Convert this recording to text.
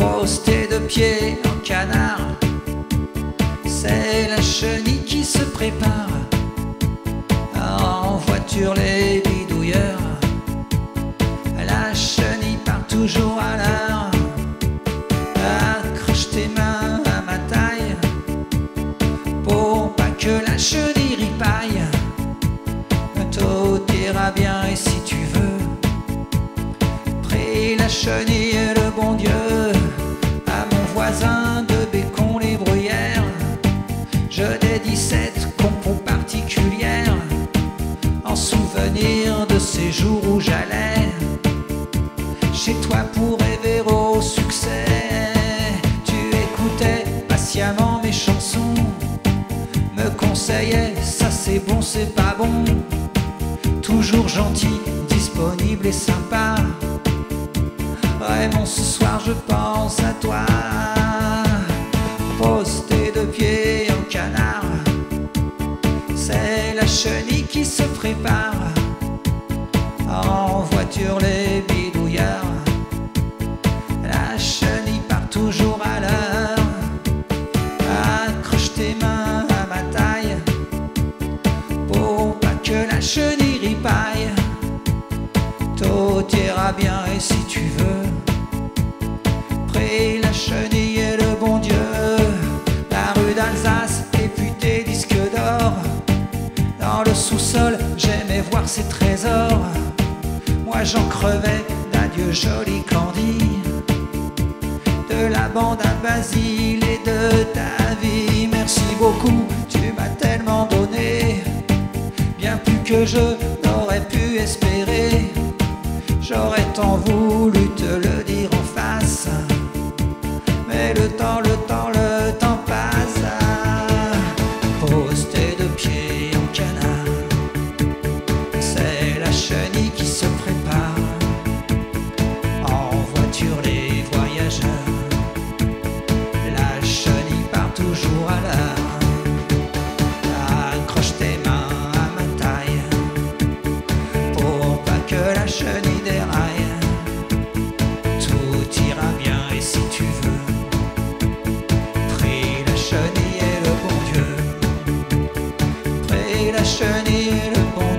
Pose tes deux pieds en canard. C'est la chenille qui se prépare. En voiture, les bidouilleurs. La chenille part toujours à l'heure. Accroche tes mains à ma taille. Pour pas que la chenille ripaille. Tout ira bien et si tu veux. Prie la chenille Je dédie cette compo particulière en souvenir de ces jours où j'allais chez toi pour rêver au succès. Tu écoutais patiemment mes chansons, me conseillais ça c'est bon, c'est pas bon. Toujours gentil, disponible et sympa. Raymond, ce soir je pense à toi. Pose tes deux Les bidouillards. La chenille part toujours à l'heure. Accroche tes mains à ma taille. Pour pas que la chenille ripaille. Tout ira bien et si tu veux. Prie la chenille et le bon Dieu. La rue d'Alsace et puis tes disques d'or. Dans le sous-sol, j'aimais voir ces trésors. Moi j'en crevais d'adieu joli Candy. De la bande à Basile et de ta vie. Merci beaucoup, tu m'as tellement donné. Bien plus que je n'aurais pu espérer. J'aurais tant voulu te le dire en face. Mais le temps, le temps, le temps passe. Pose tes deux pieds en canard. C'est la chenille qui se la chenille déraille. Tout ira bien et si tu veux. Prie la chenille et le bon Dieu. Prie la chenille.